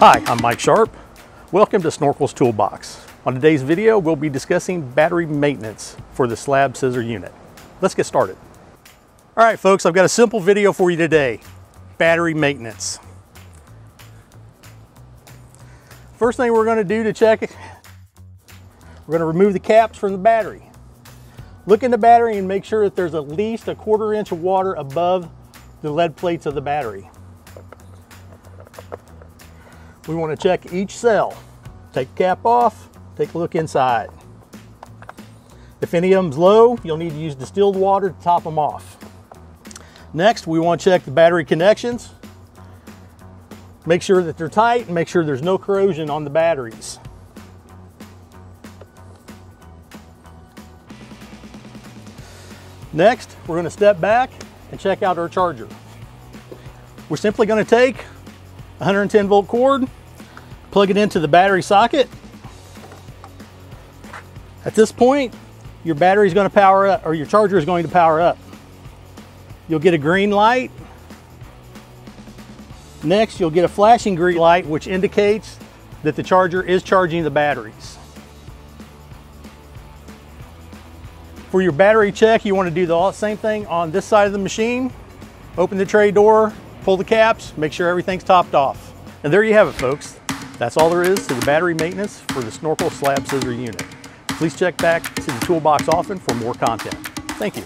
Hi, I'm Mike Sharp. Welcome to Snorkel's Toolbox. On today's video, we'll be discussing battery maintenance for the slab scissor unit. Let's get started. All right, folks, I've got a simple video for you today. Battery maintenance. First thing we're gonna do to check it, we're gonna remove the caps from the battery. Look in the battery and make sure that there's at least a quarter inch of water above the lead plates of the battery. We want to check each cell. Take the cap off, take a look inside. If any of them's low, you'll need to use distilled water to top them off. Next, we want to check the battery connections. Make sure that they're tight and make sure there's no corrosion on the batteries. Next, we're going to step back and check out our charger. We're simply going to take 110 volt cord, plug it into the battery socket. At this point, your battery is going to power up, or your charger is going to power up. You'll get a green light. Next, you'll get a flashing green light, which indicates that the charger is charging the batteries. For your battery check, you want to do the same thing on this side of the machine. Open the tray door, pull the caps, make sure everything's topped off. And there you have it, folks. That's all there is to the battery maintenance for the Snorkel Slab Scissor unit. Please check back to the toolbox often for more content. Thank you.